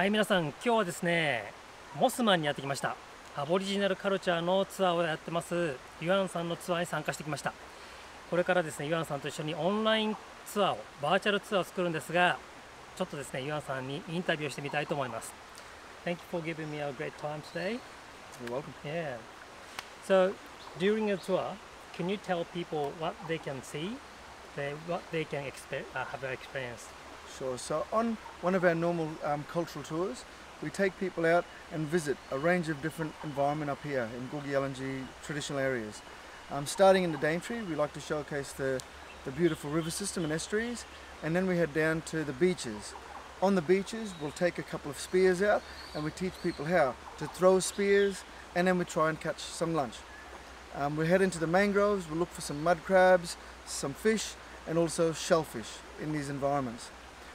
はい皆さん今日はですねモスマンにやってきましたアボリジナルカルチャーのツアーをやってますユアンさんのツアーに参加してきましたこれからですねユアンさんと一緒にオンラインツアーをバーチャルツアーを作るんですがちょっとですねユアンさんにインタビューしてみたいと思います Thank you for giving me a great time today You're welcome. Yeah So during the tour can you tell people what they can see they, what they can expe- uh, have an experience Sure. So on one of our normal um, cultural tours, we take people out and visit a range of different environment up here in Kuku Yalanji traditional areas. Um, starting in the Daintree, we like to showcase the, the beautiful river system and estuaries, and then we head down to the beaches. On the beaches, we'll take a couple of spears out and we teach people how to throw spears, and then we try and catch some lunch. Um, we head into the mangroves, we'll look for some mud crabs, some fish, and also shellfish in these environments.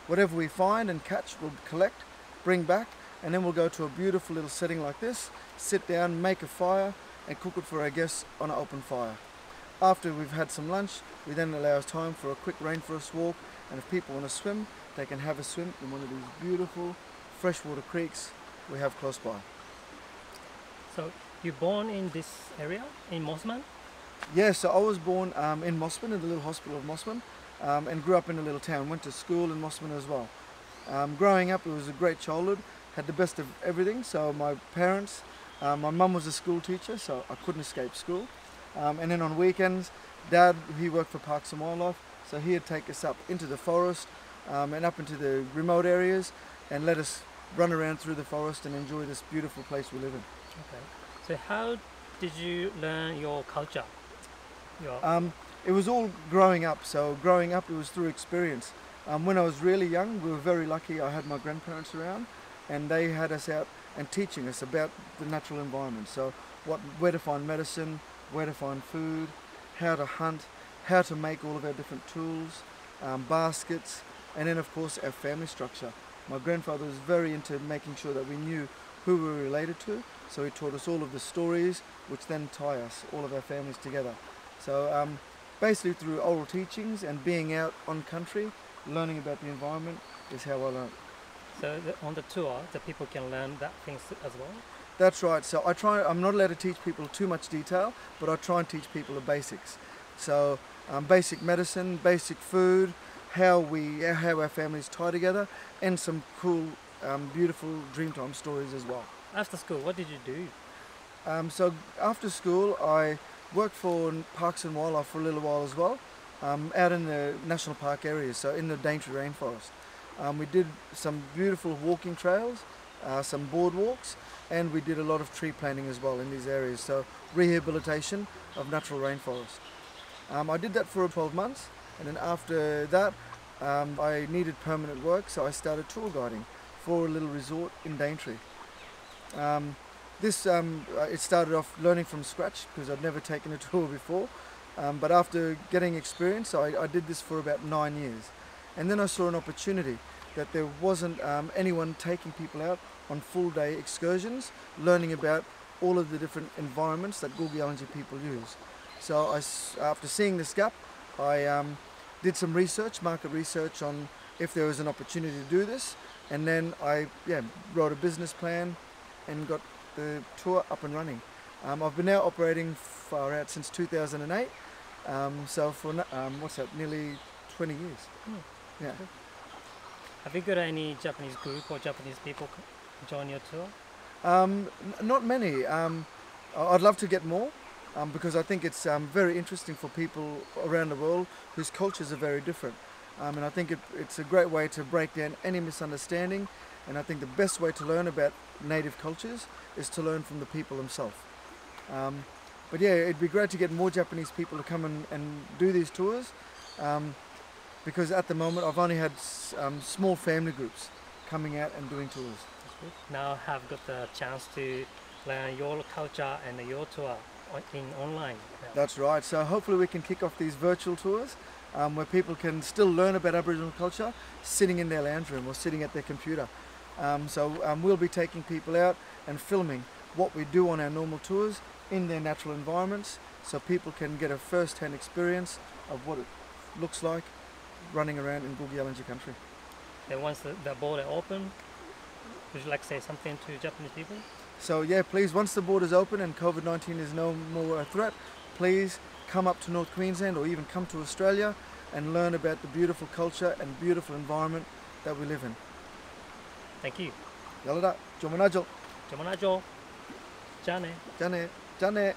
Whatever we find and catch, we'll collect, bring back, and then we'll go to a beautiful little setting like this, sit down, make a fire, and cook it for our guests on an open fire. After we've had some lunch, we then allow us time for a quick rainforest walk, and if people want to swim, they can have a swim in one of these beautiful freshwater creeks we have close by. So you're born in this area in Mossman Yeah, so I was born um, in Mossman, in the little hospital of Mossman, um, and grew up in a little town. Went to school in Mossman as well. Um, growing up, it was a great childhood. Had the best of everything. So my parents, uh, my mum was a school teacher, so I couldn't escape school. Um, and then on weekends, Dad he worked for Parks and Wildlife, so he'd take us up into the forest um, and up into the remote areas, and let us run around through the forest and enjoy this beautiful place we live in. Okay. So how did you learn your culture? Your Um, it was all growing up. So growing up, it was through experience. Um, when I was really young, we were very lucky. I had my grandparents around, and they had us out and teaching us about the natural environment. So what, where to find medicine, where to find food, how to hunt, how to make all of our different tools, um, baskets, and then of course our family structure. My grandfather was very into making sure that we knew who we were related to, so he taught us all of the stories, which then tie us, all of our families together. So um, basically through oral teachings and being out on country, learning about the environment is how I learned. so the, on the tour, the people can learn that things as well. That's right. So I try. I'm not allowed to teach people too much detail, but I try and teach people the basics. So um, basic medicine, basic food, how we, how our families tie together, and some cool, um, beautiful Dreamtime stories as well. After school, what did you do? Um, so after school, I worked for Parks and Wildlife for a little while as well, um, out in the national park areas, so in the Daintree Rainforest. Um, we did some beautiful walking trails, uh, some boardwalks, and we did a lot of tree planting as well in these areas, so rehabilitation of natural rainforest. Um, I did that for 12 months, and then after that, um, I needed permanent work, so I started tour guiding for a little resort in Daintree. Um, this um, uh, it started off learning from scratch because I'd never taken a tour before. Um, but after getting experience, I, I did this for about nine years, and then I saw an opportunity that there wasn't um, anyone taking people out on full day excursions, learning about all of the different environments that Kuku Yalanji people use. So I after seeing this gap, I um, did some research, market research on if there was an opportunity to do this, and then I yeah wrote a business plan and got the tour up and running. Um, I've been now operating far out since 2008, um, so for um, what's that, nearly 20 years. Hmm. Yeah. Have you got any Japanese group or Japanese people join your tour? Um, not many. Um, I'd love to get more um, because I think it's um, very interesting for people around the world whose cultures are very different. Um, and I think it, it's a great way to break down any misunderstanding. And I think the best way to learn about native cultures is to learn from the people themselves. Um, but yeah, it'd be great to get more Japanese people to come and, and do these tours um, because at the moment I've only had um, small family groups coming out and doing tours. Now have got the chance to learn your culture and your tour in online. That's right. So hopefully we can kick off these virtual tours um, where people can still learn about Aboriginal culture sitting in their lounge room or sitting at their computer. Um, so um, we'll be taking people out and filming what we do on our normal tours in their natural environments so people can get a first-hand experience of what it looks like running around in Kuku Yalanji country. And once the, the border open, would you like to say something to Japanese people? So yeah, please, once the borders open and COVID-19 is no more a threat, please come up to North Queensland or even come to Australia and learn about the beautiful culture and beautiful environment that we live in. Thank you. Yalada, jomonajo, ジョモナジョじゃあね。 jane, jane.